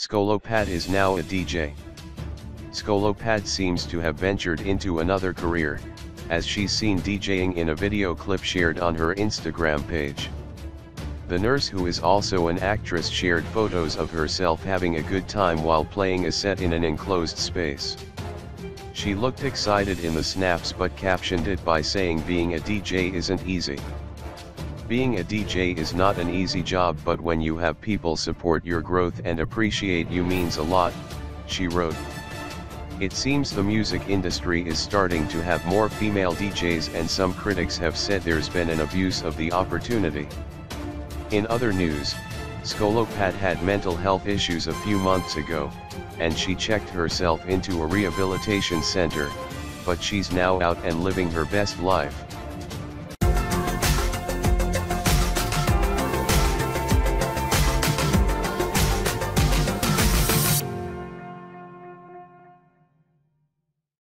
Skolopad is now a DJ. Skolopad seems to have ventured into another career, as she's seen DJing in a video clip shared on her Instagram page. The nurse who is also an actress shared photos of herself having a good time while playing a set in an enclosed space. She looked excited in the snaps but captioned it by saying being a DJ isn't easy. Being a DJ is not an easy job but when you have people support your growth and appreciate you means a lot, she wrote. It seems the music industry is starting to have more female DJs and some critics have said there's been an abuse of the opportunity. In other news, Skolopad had mental health issues a few months ago, and she checked herself into a rehabilitation center, but she's now out and living her best life.